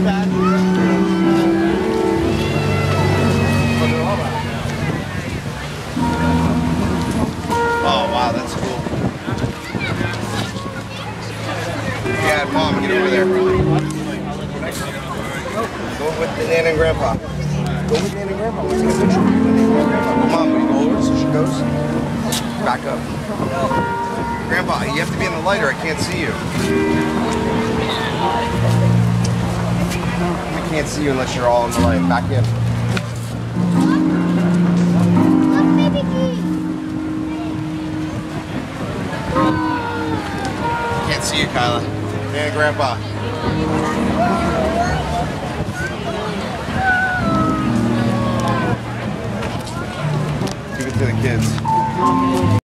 Oh, wow, that's cool. Yeah, mom, get over there. Go with the Nana and Grandpa. Go with Nana and Grandpa. Let's get a picture with Nana and Grandpa. Mom, will you go over so she goes? Back up. Grandpa, you have to be in the light or I can't see you. Can't see you unless you're all in the light. Back in. Can't see you, Kyla. And Grandpa. Give it to the kids.